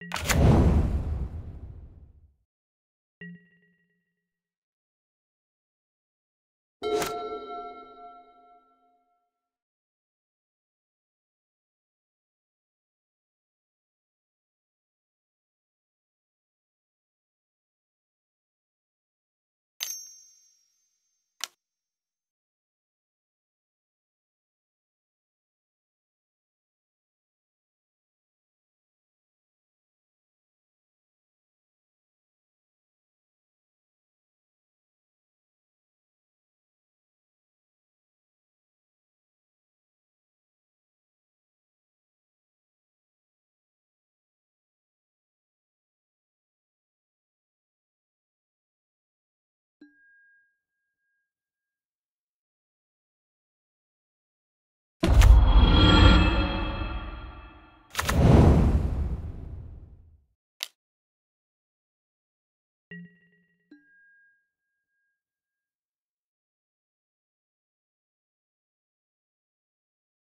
you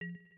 you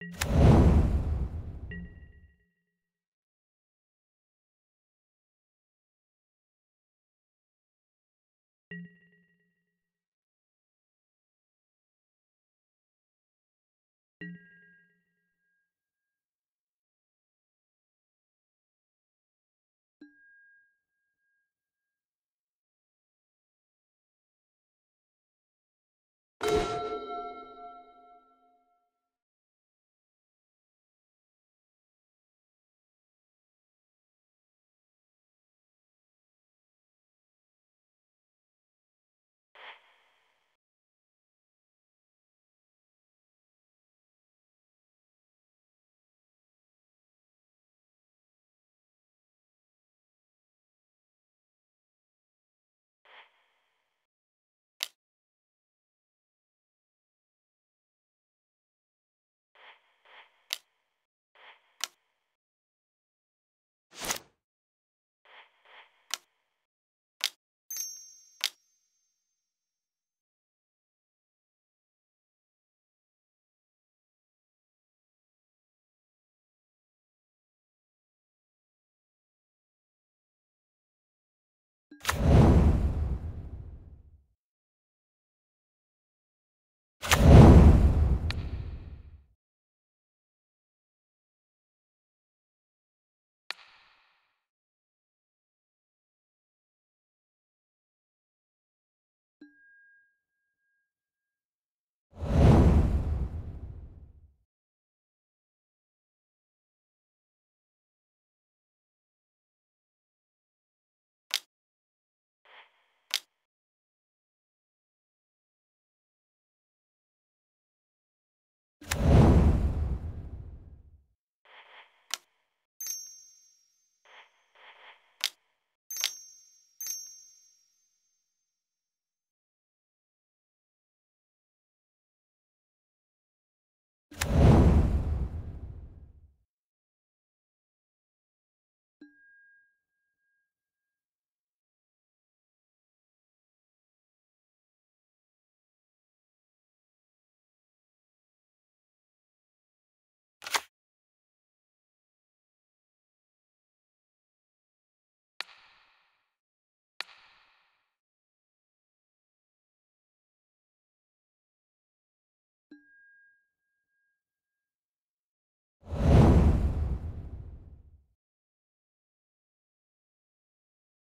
you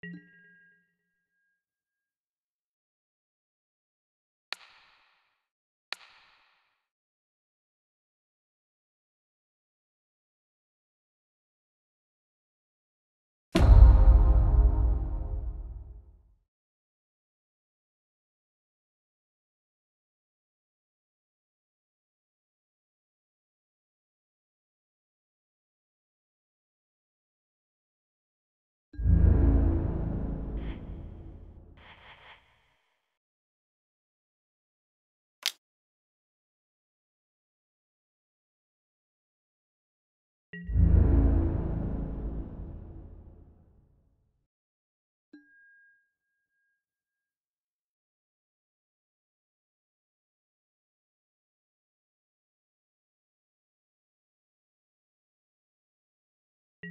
you you